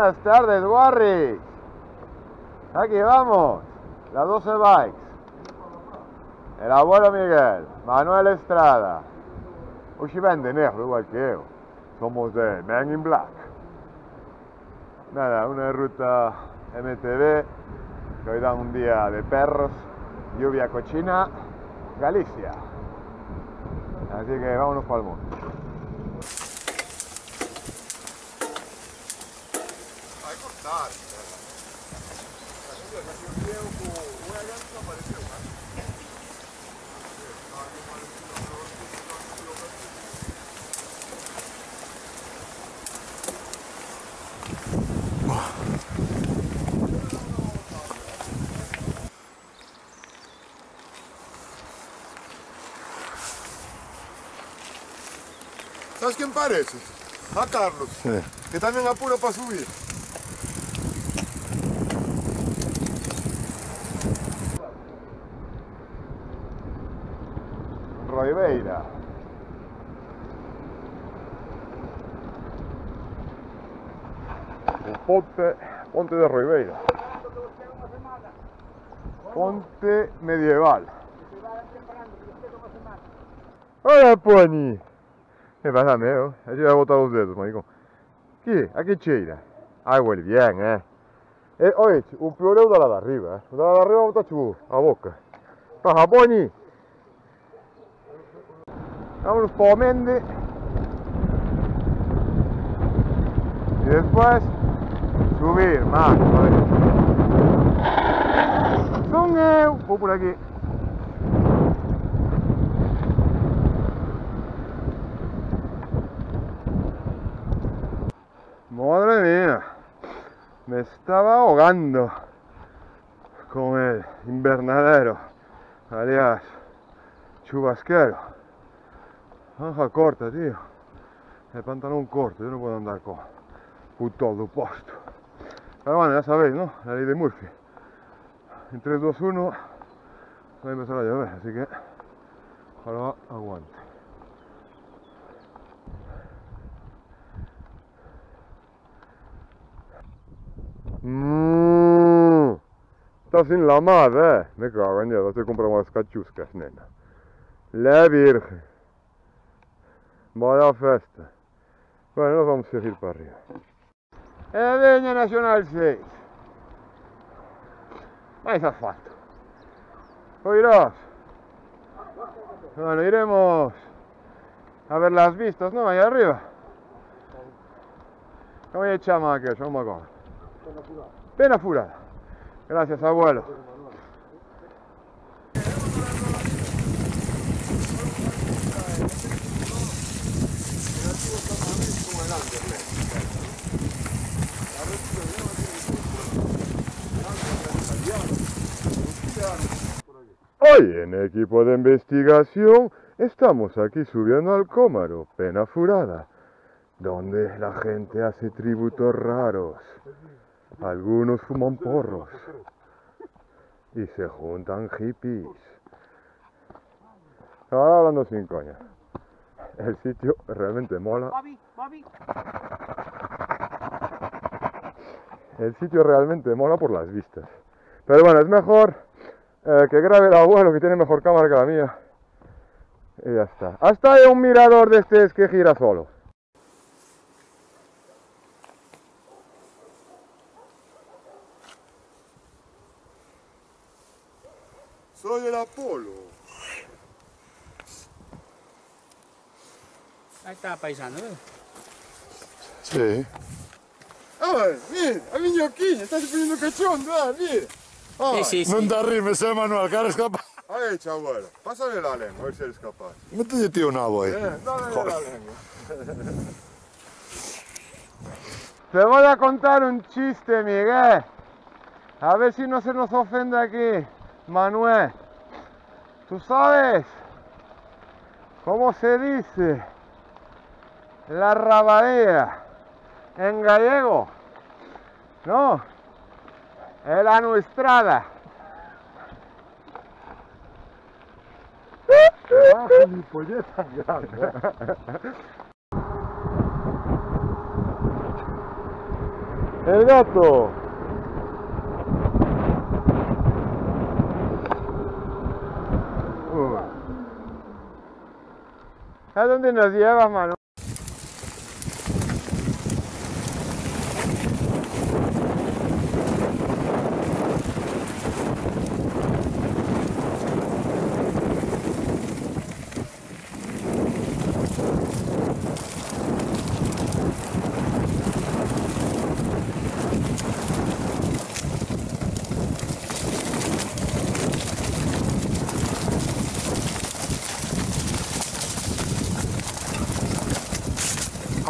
Buenas tardes, Warris. Aquí vamos. Las 12 bikes. El abuelo Miguel. Manuel Estrada. Hoy ven de negro igual que yo. Somos de Man in Black. Nada, una ruta MTV que hoy dan un día de perros, lluvia cochina, Galicia. Así que vámonos para el mundo. Vai cortar, ¿Sabes quién parece? A Carlos, que también apura para subir. Roibeira. O ponte, ponte de Roibeira. Ponte medieval. Hola, Pony. ¿Qué pasa, amigo? Allí voy a botar los dedos, marico. ¿Qué? ¿A qué cheira? Ai, huele bien, eh. eh oye, un pioreo da la de arriba, eh. Da la de arriba bota chu, a boca. Paja, Pony. Vámonos por Mende. Y después subir más. Ver. Son eu. Voy por aquí. Madre mía. Me estaba ahogando con el invernadero, alias chubasquero. Anja corta, tío. El pantalón corto, yo no puedo andar con, con todo puesto. Pero bueno, ya sabéis, ¿no? La ley de Murphy. En 3, 2, 1 va a empezar a llover, así que ojalá aguante. Mm, está sin la madre, eh. Me cago en Dios, estoy comprando unas cachuscas, nena. La Virgen. Vaya festa. Bueno, nos vamos a seguir para arriba. E Veña Nacional 6. Mais asfalto. Oirás. Bueno, iremos a ver las vistas, ¿no? Ahí arriba. ¿Cómo è chiama che c'è una cosa? Pena furada. Gracias, abuelo. En equipo de investigación estamos aquí subiendo al Cómaro, pena furada, donde la gente hace tributos raros. Algunos fuman porros y se juntan hippies. Ahora hablando sin coña. El sitio realmente mola. El sitio realmente mola por las vistas. Pero bueno, es mejor eh, que grabe el abuelo que tiene mejor cámara que la mía. Y ya está. Hasta hay un mirador de este que gira solo. Soy el Apolo. Ahí está paisano, ¿eh? Sí. Ay, mira, ha venido aquí, estás poniendo cachondo, ah, mira. Ay, Sí, sí, Non sí. te arrimes, eh, Manuel, que eres capaz. Ay, chabuelo, pásale la lengua, a ver si eres capaz. Mételle tío un nabo ahí. Eh, dale la lengua. Te voy a contar un chiste, Miguel. A ver si no se nos ofende aquí, Manuel. ¿Tú sabes cómo se dice la rabadea en gallego? No, gilipolleta grande. El gato. ¿A dónde nos lleva, mano?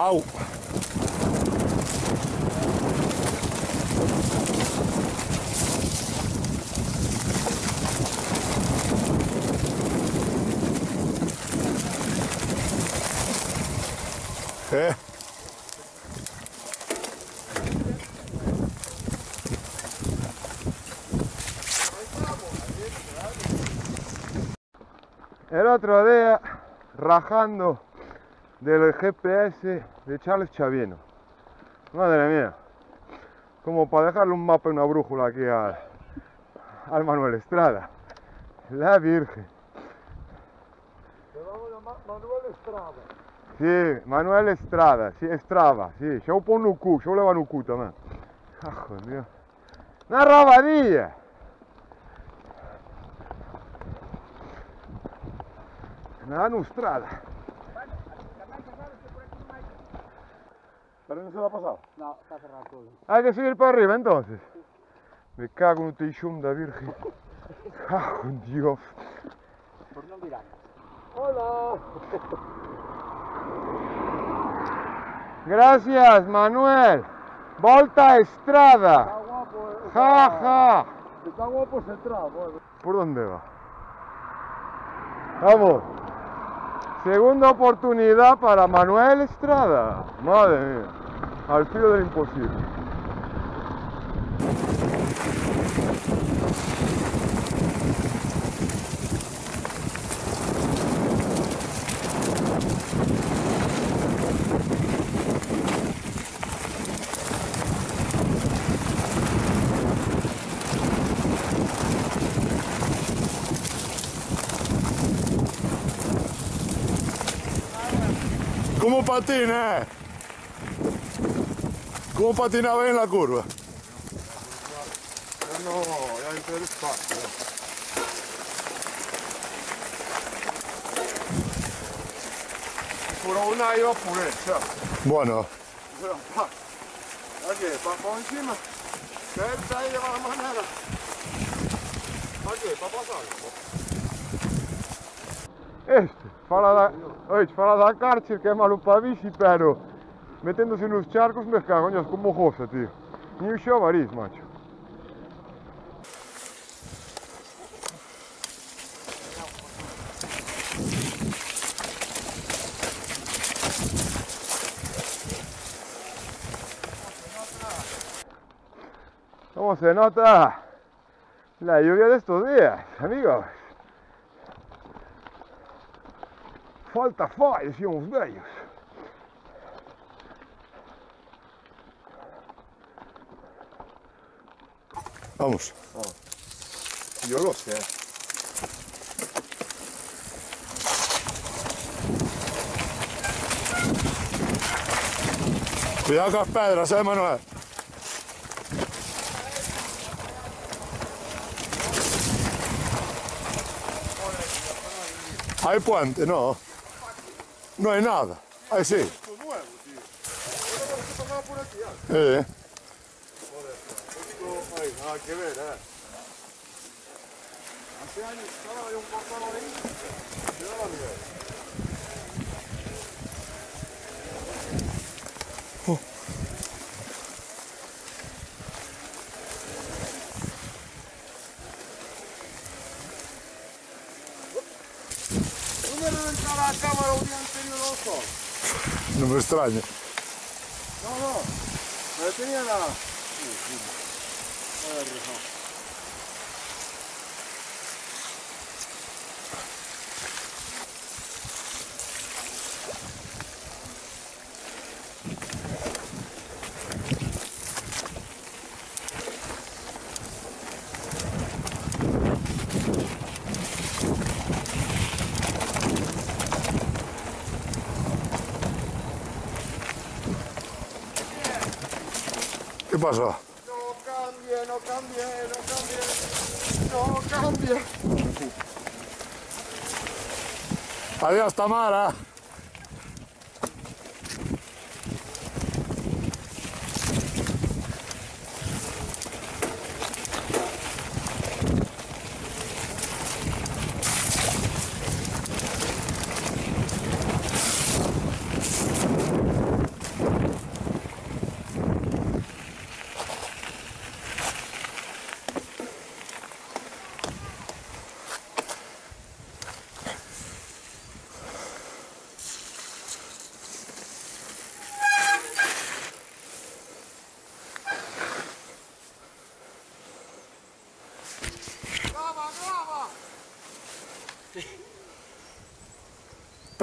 Au. Eh, El otro día, rajando del GPS de Charles Chavieno. Madre mía. Como para dejarle un mapa y una brújula aquí al, Manuel Estrada. La Virgen. Manuel Estrada. Sí, Manuel Estrada, sí, Estrada, sí. Yo pongo no cu, yo levo no cu también. Cajo, Dios. Una robadilla. Una nustrada. ¿Pero no se lo ha pasado? No, está cerrado todo. Hay que subir para arriba entonces. Me cago en un teixón de virgen. Cago en Dios. Por no mirar. Hola. Gracias, Manuel. Volta Estrada. Está guapo. eh. Ja, ja. Está guapo ese tramo. eh. ¿Por dónde va? Vamos. Segunda oportunidad para Manuel Estrada. Madre mía. Al filo del imposible. ¿Cómo patina? ¿Cómo patinaba en la curva? No, ya entré despacio. Por una iba por esa. Bueno. Aquí, pa por encima. Está ahí de mala manera. Aquí, pa pasar. Este, fala da, oye, fala da cárcel que é malo para bici, pero meténdose nos charcos me cago en como josa, tío. Ni un chavariz, macho. ¿Cómo se nota la lluvia de estos días, amigos? Falta faz, decían os velhos. Vamos. Yo lo sé. Cuidado con las pedras, eh, Manuel. Hay puente, no. No hay nada. Ahí sí. Esto es nuevo, tío. Ahora se pasaba por aquí antes. Eh, Esto, ay, nada que ver, eh. Hace años estaba ahí un portón ahí. Mira la mierda. ¿Dónde reventó la cámara un día anterior los dos? no me extraña. No, no. Me tenía la. обрезал. Ты пожалуйста. Adiós, Tamara.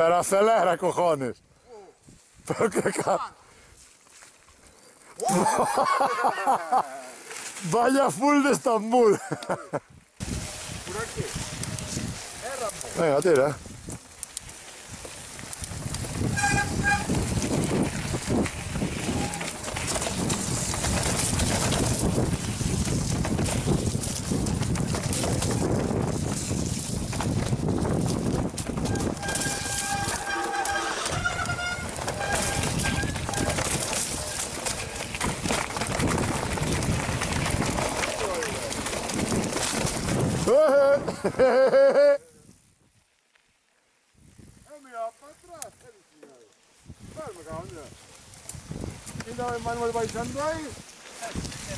Pero acelera, cojones. Pero ca- Vaya full de Estambul. Venga, tira. Eh, mira, para atrás. eh, signore. Fermo, cavolo. Quindi Manuel bailando ahí.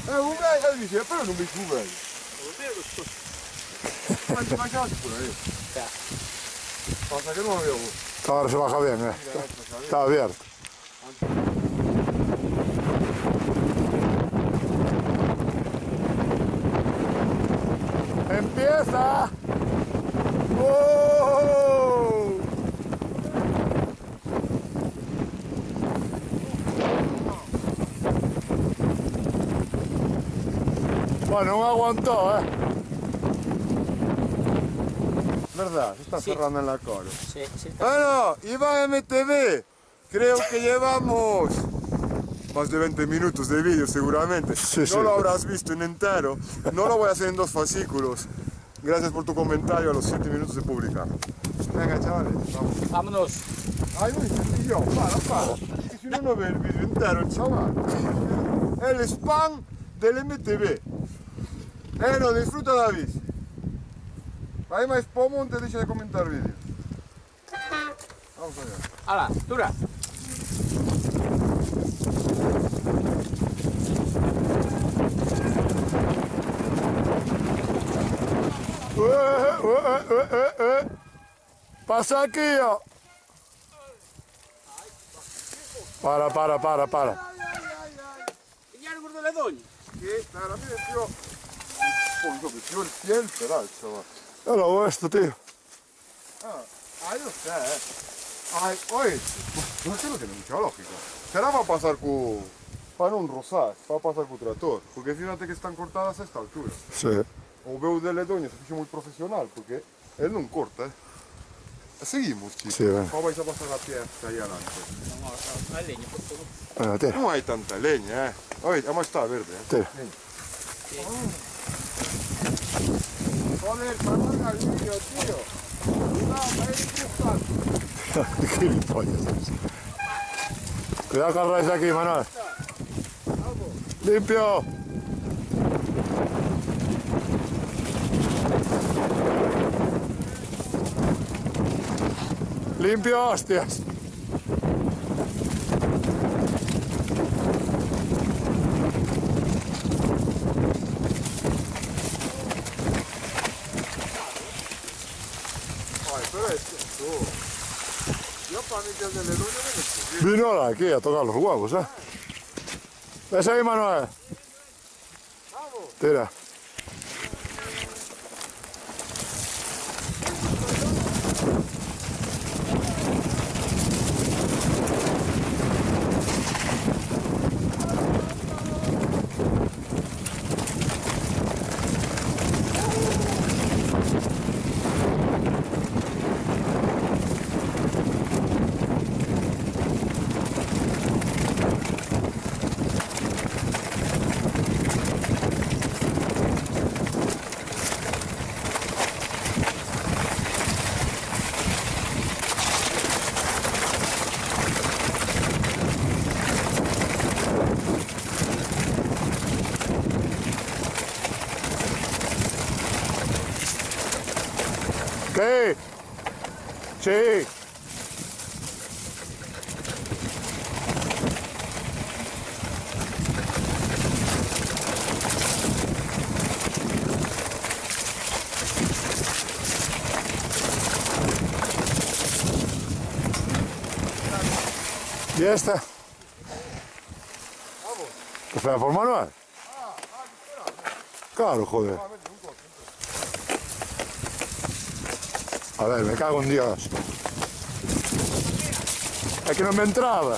Eh, un bello, e dice, però non mi fu bello. Ma ti mangiaste pure io. Cosa che non avevo. Ahora se baja bien, eh. Está abierto. ¡Empieza! ¡Oh! Bueno, no aguantó, ¿eh? ¿Verdad? Se está cerrando en la cola. Sí, sí. Bueno, Iba MTV. Creo que llevamos más de 20 minutos de vídeo seguramente. Sí, no sí. lo habrás visto en entero. No lo voy a hacer en dos fascículos. Gracias por tu comentario a los 7 minutos de publicar. Venga, chavales, vamos. Vámonos. Ay, muy sencillo. Para, para. Es que si uno no ve el vídeo entero, chaval. El spam del MTV. Eh, no, disfruta, David. Hay más pomo antes de comentar vídeo. Vamos allá. Hala, dura. Eh, eh, eh, eh, eh. Pasa aquí, oh. Para, para, para, para. Ya el gordo le doy. Che, cara, mi metió. Poi dove più il piel, peraltro. va. È lo vuestro, tío. Ah, io sé, eh. Ay, oye, no sé lo que es mucha lógica. Será va a pasar con. Para un rosar, va a pasar con trator. Porque fíjate que están cortadas a esta altura. Sí. O veo delle donne, se muy profesional, porque él non corta, eh. Seguimos, chicos. Sí, bueno. O vais a pasar la pieza ahí adelante. Vamos a la leña, por favor. Tira, No hay tanta leña, eh. Oye, además está verde, eh. tira. Joder, para al vídeo, tío. Cuidado, a ir empujando. Gilipollas. Cuidado con el raíz aquí, Manuel. Limpio. Limpio, hostias. Ay, pero es que tú. Yo para mí que el de Ledoño me descubrí. Vino aquí a tocar los huevos, ¿eh? ¿Ves ahí, Manuel? Tira. Sí. ¿Y esta? Espera, por Manuel. Claro, joder. A ver, me cago en Dios. Es que no me entraba.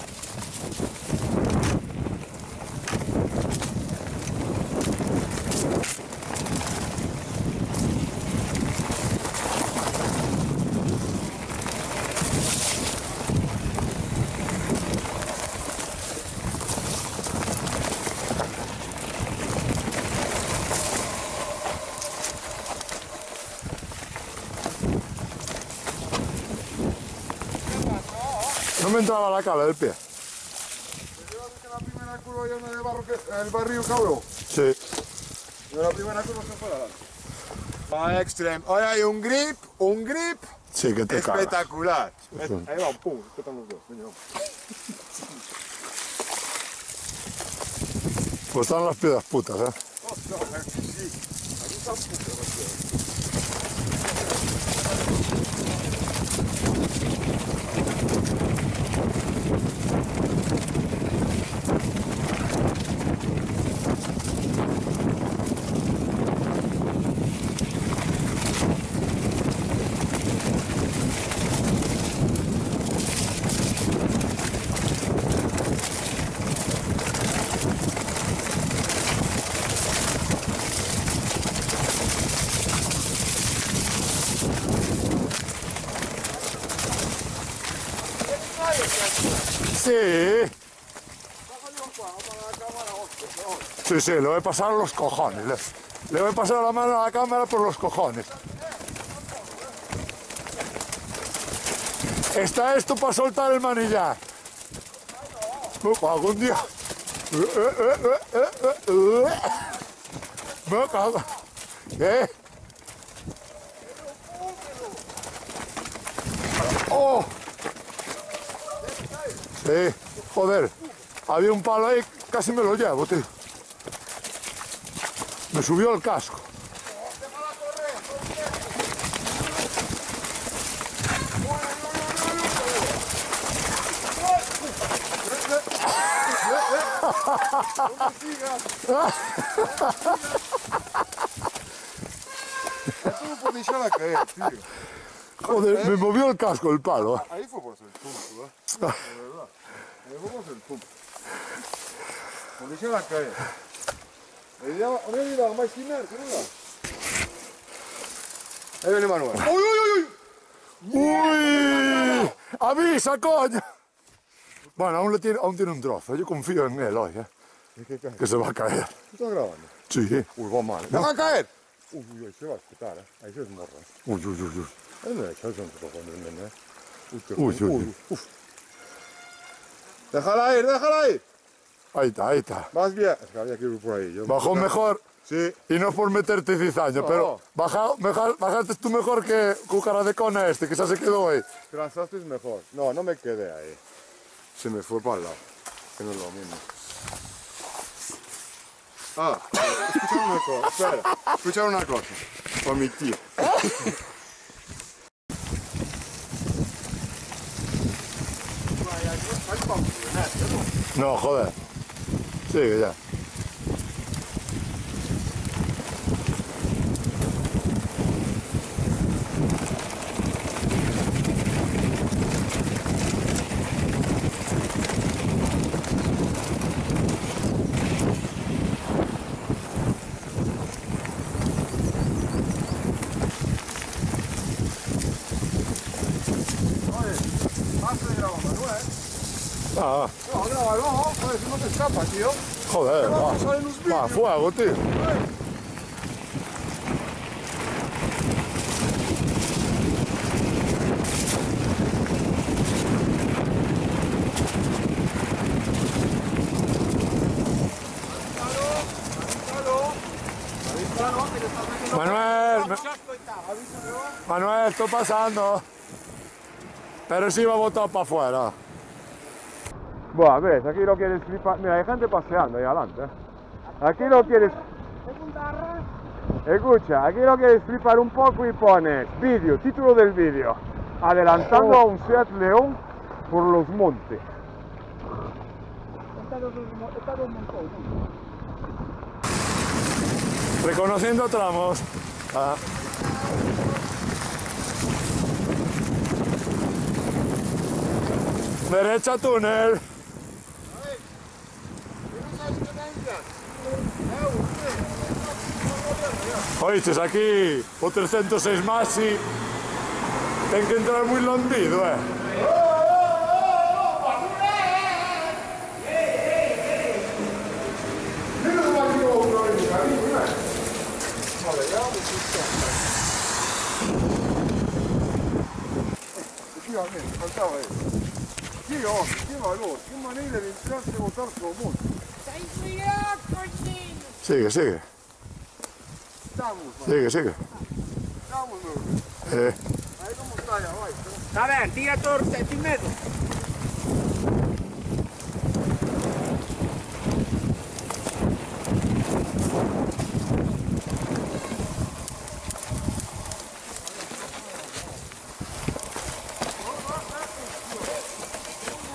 Entraba la cala del pie. la primera curva llena de barro que el barrio cabrón. Sí. De la primera curva se fue adelante. Va extrem. Ahora hay un grip, un grip Sí, que te espectacular. Sí. Ahí va, pum, ¿qué están los dos? Venga. Pues están las piedras putas, ¿eh? Sí. Sí, sí, le voy a pasar a los cojones. Le, voy a pasar la mano a la cámara por los cojones. Está esto para soltar el manillar. Cago en Dios. Me cago. ¿Qué? ¡Oh! Sí, joder. Había un palo ahí, casi me lo llevo, tío. Me subió el casco. Joder, me movió el casco el palo. Ahí fue por ser punto, ¿eh? De verdad. Ahí fue por ser punto. Puede echar a caer. Ahí ya, ¿dónde ha ido? ¿Más ciner? ¿Qué no Ahí viene Manuel. ¡Uy, uy, uy! ¡Uy! ¡Avisa, coño! Bueno, aún, le tiene, aún tiene un trozo. Yo confío en él hoy, ¿eh? que se va a caer. ¿Estás grabando? Sí. Uy, va mal. ¿Va a caer? Uy, uy, uy, se va a espetar, ¿eh? Ahí se desmorra. Uy, uy, uy, uy. Ahí me ha echado un poco con el nene, ¿eh? Uy, Uy, uy, uy. Déjala ir, déjala ir. Ahí está, ahí está. Más bien. Es que había que ir por ahí. Yo Bajó mejor Sí. y no es por meterte cizaño, pero baja, baja- bajaste tú mejor que Cucara de Cona este, que ya se quedó ahí. Transaste es mejor. No, no me quedé ahí. Se me fue para el lado. Que no es lo mismo. Ah, escuchar una cosa. Espera, escuchar una cosa. Por mi tío. No, joder. Sigue ya. Más de graba, Manuel. Ah, No, grábalo, tío. joder, va. A Va, fuego, tío. Manuel, Manuel, estoy pasando. Pero sí va botado para afuera. Buah, ves, aquí lo quieres flipar. Mira, hay gente paseando ahí adelante. ¿eh? Aquí lo quieres. Escucha, aquí lo quieres flipar un poco y pones vídeo, título del vídeo. Adelantando a un Seat León por los montes. Reconociendo tramos. Ah. Derecha túnel. Oíste, aquí o 306 más y ten que entrar muy londido, eh. Sigue, sigue. Sigue, sigue. Estamos. Eh, Ahí como está, ya vai. Está ben, tira todo sin medo.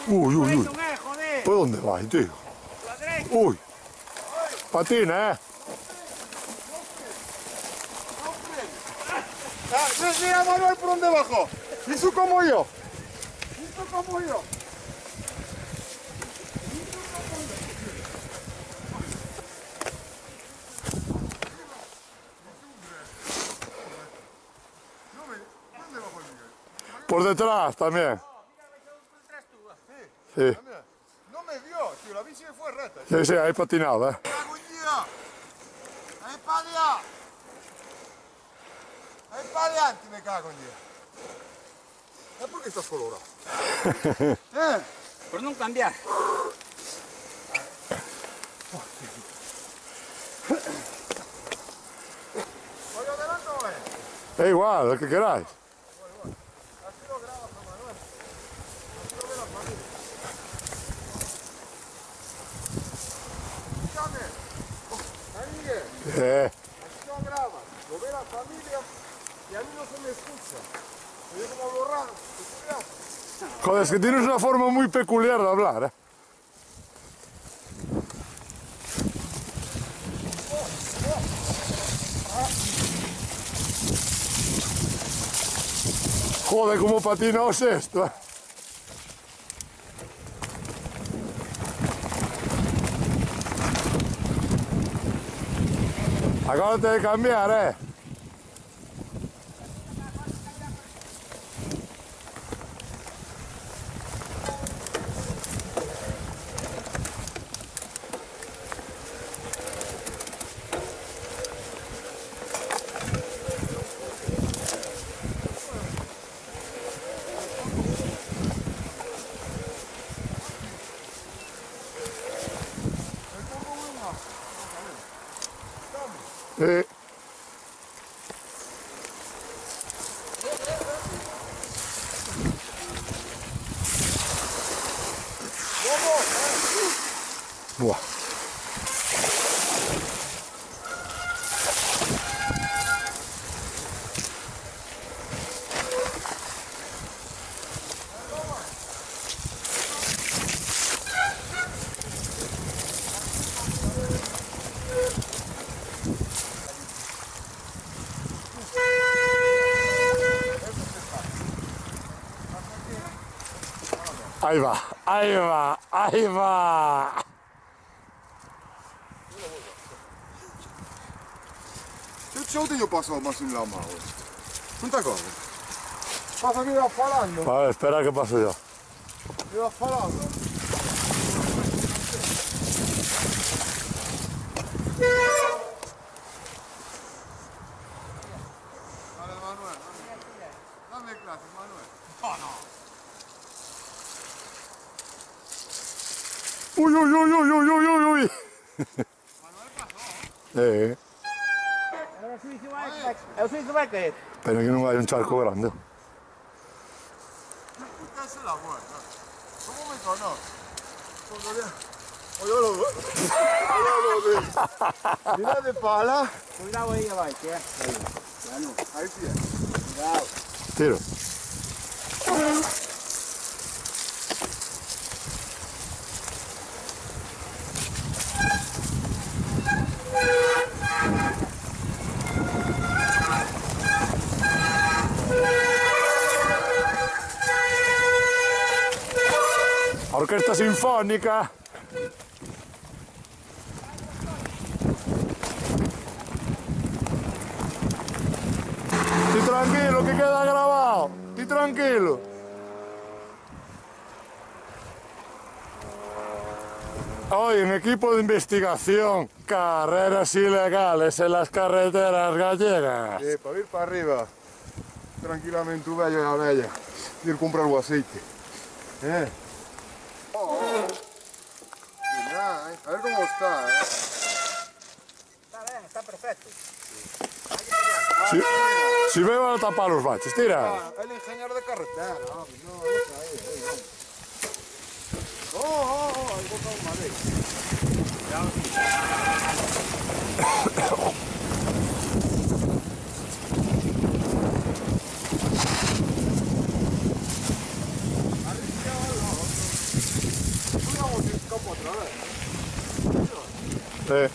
Uy, uy, uy. ¿Por dónde vas, tío? La derecha. Uy. Patina, eh. Mira, mira Manuel por donde bajó. Hizo como yo. Hizo como yo. Por detrás también. Sí, no me vio, tío, la bici fue recta. sí, sí, ahí patinado, eh. Ahí para allá. Ahí para adelante me cago en día. ¿Eh, ¿Por qué estás colorado? ¿Eh? Por no cambiar. ¿Voy adelante o voy? Es igual, lo que queráis. Así lo grabas a Manuel. Así lo ve la familia. Escúchame. Ahí Miguel. Eh, Así lo grabas. Lo ve la familia y a mí no se me escucha. Yo como joder, es que tienes una forma muy peculiar de hablar, eh. Joder, cómo patinaos esto, eh. Acábate de cambiar. Eh, Buah. Ahí va, ahí va, ahí va. Che c'ho io passo ma in la mano. Quanta cosa? Passa che va falando. A ver, espera que paso yo. Mi va falando. Dale Manuel, dame. Dame clase, Manuel. Uy, uy, uy, uy, uy, uy, uy, uy. Eh, va. Pero que no hay un charco grande. esa es la buena. ¿Cómo me conoces? Cuando ya- O yo lo veo. O yo lo veo. Mira de pala. Cuidado ahí abajo, que ya. Ahí. Ya no. Ahí. Cuidado. Tiro. Sinfónica. Ti tranquilo que queda grabado. Ti tranquilo. Hoy en equipo de investigación, carreras ilegales en las carreteras gallegas. Eh, para ir para arriba. Tranquilamente, tu bello y la bella. Ir comprar algo aceite. Eh. Está. Está bien, está perfecto. Si, si me van a tapar los baches, tira. Ah, el ingeniero de carretera. No, no, no, vamos. Oh, oh, oh, ahí si escapo otra vez. Eh,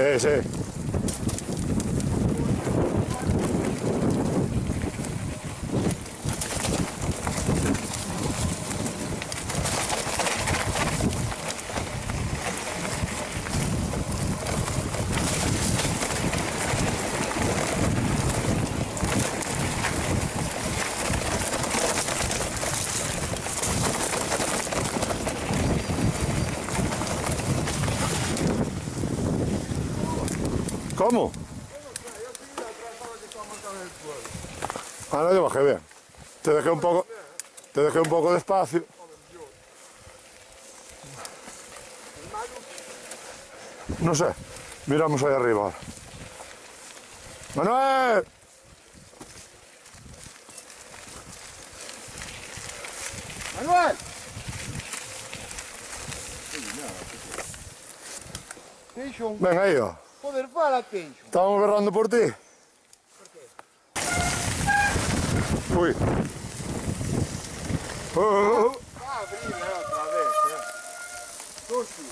eh, sí. ¿Cómo? Ah, no, yo bajé bien. Te dejé un poco, te dejé un poco de espacio. No sé, miramos ahí arriba. ¡Manuel! ¡Manuel! Tension. Ven ahí, va. Joder, tension. Estábamos berrando por ti. Uy. Oh, oh, oh. Va a abrir eh, otra vez, eh. Sushi.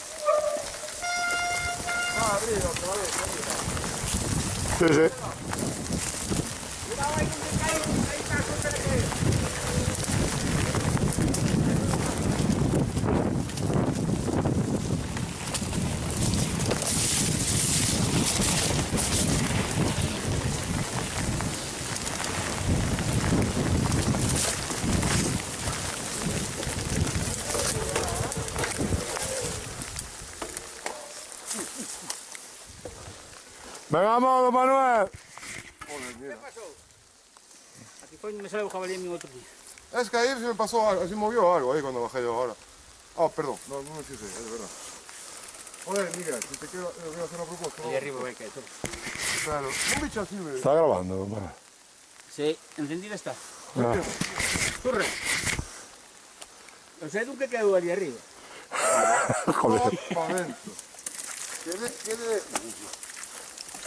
Va a abrir otra vez, eh. Sí, sí. Cuidado ahí donde cae. Ahí está, suéltale que. Vamos, Manuel. Aquí fue donde me sale el jabalí en mi otro día. Es que ahí se me pasó algo, se movió algo ahí cuando bajé yo ahora. Ah, perdón, no, no me fijé, es verdad. Joder, Miguel, si te quiero, eh, voy a hacer una propuesta. Ahí arriba ve que hay todo. Claro, un bicho así me... Está grabando, Manuel. Sí, encendida está. Ah. Turre. No sé dónde quedó allí arriba. Joder. Pa' dentro.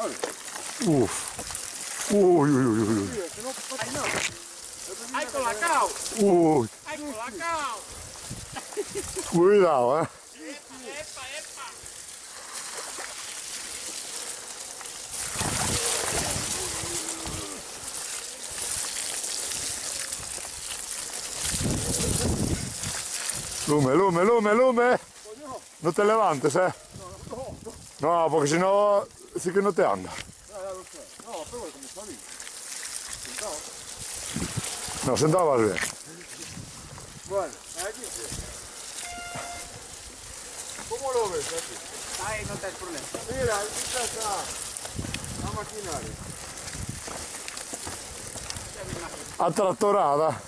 Uf. Uy, uy, uy, uy, uy. ¡Ay, colacao! Uy. ¡Ay, colacao! Cuidado, eh. ¡Epa, epa! Lume, lume, lume, lume. Coño, No te levantes, eh. No, porque si no, sí que no te anda. No, pero como está bien. No, sentado vas bien. Bueno, aquí sí. ¿Cómo lo ves aquí? Ahí no tens problema. Mira, aquí está esa la maquinaria. Attractorada.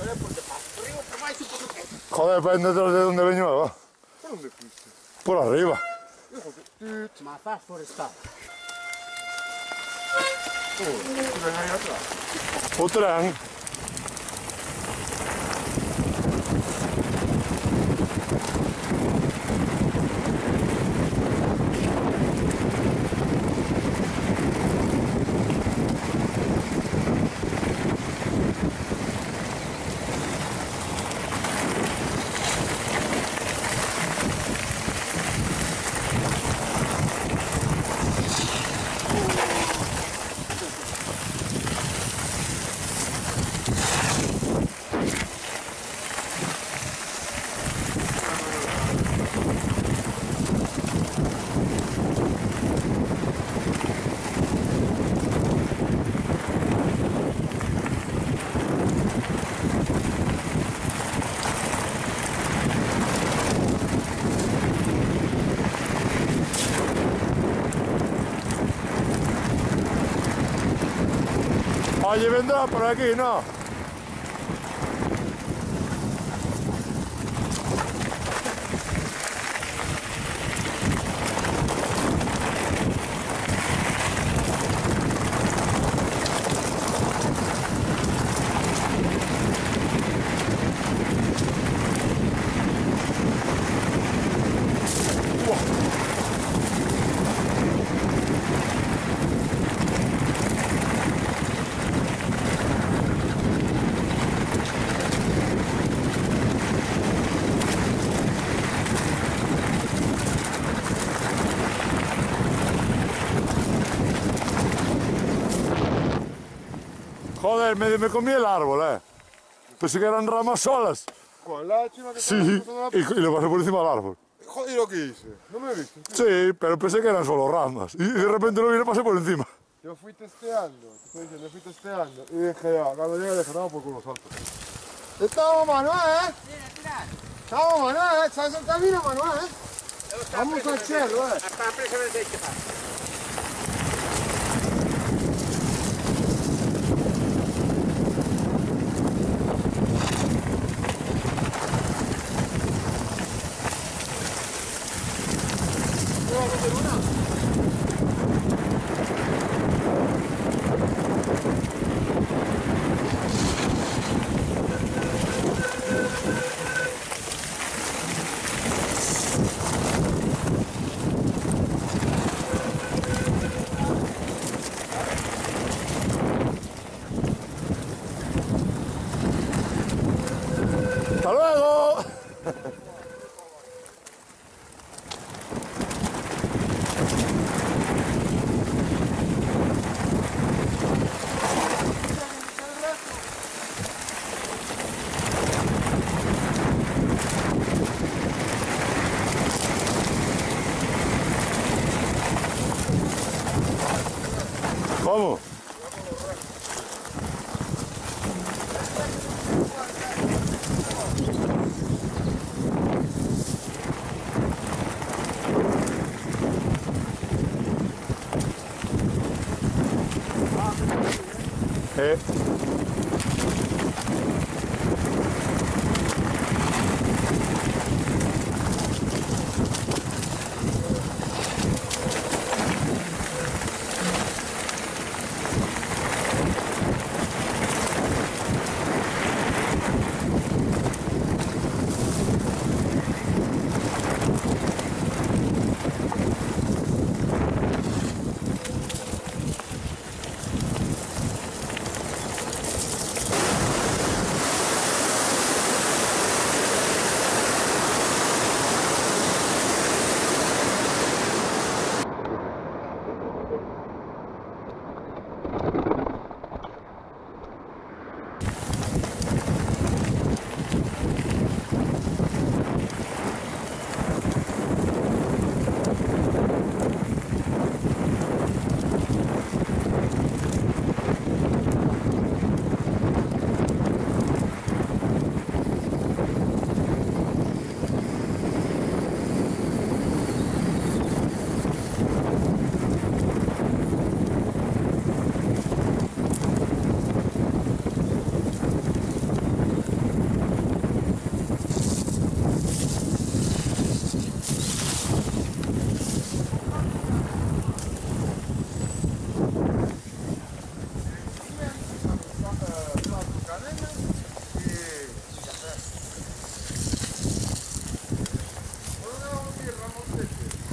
Arriba por baixo por tutto. Joder, depende de dónde venía. ¿Por dónde fuiste? Por arriba. Ma fa forestale. Oh, Oye, vendrá por aquí, ¿no? Joder, me, me comí el árbol, eh. Pensé que eran ramas solas. Con la chima que Sí, estaba y, y le pasé por encima del árbol. Joder, lo que hice. ¿No me viste? Sí, pero pensé que eran solo ramas. Y de repente lo vi y le pasé por encima. Yo fui testeando, te estoy diciendo, fui testeando. Y dije, ya, cuando llegue dije, no, por culo salto. Estamos, Manuel, ¿eh? Estamos, Manuel, ¿eh? ¿Sabes el camino, Manuel, eh? Vamos al cielo, eh. Sta presa del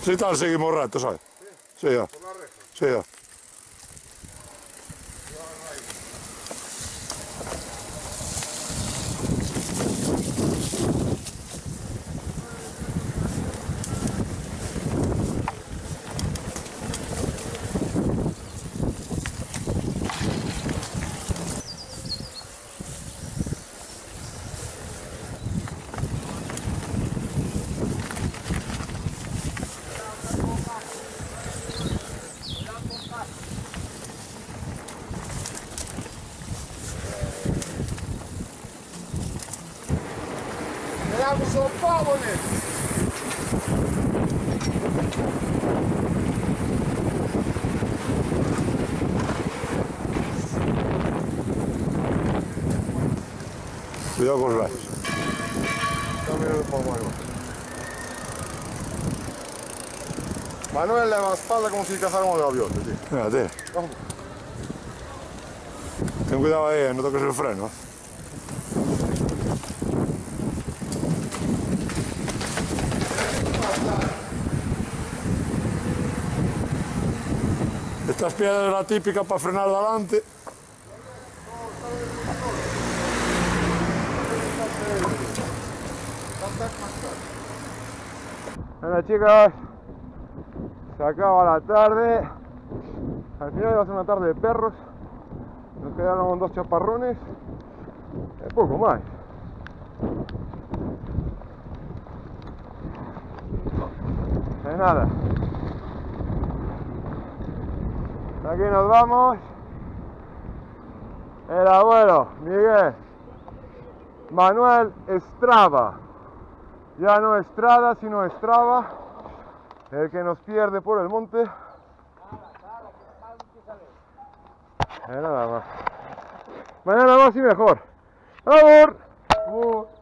Si tal seguimos recto, ¿sabes? Sí, ya. Sí, ya. Le damos un pavone! Cuidado con los rayos. Cambio un poco algo. Manuel leva la espalda como si cazáramos gaviota, tío. Fíjate. Vamos. Ten cuidado ahí, no toques el freno. Estas piedras es la típica para frenar adelante. Bueno chicos, se acaba la tarde. Al final va a ser una tarde de perros. Nos quedaron dos chaparrones. Y poco más. De nada. Aquí nos vamos. El abuelo, Miguel. Manuel Estrada. Ya no Estrada, sino Estraba. El que nos pierde por el monte. Nada más. Mañana más y mejor. ¡Vamos!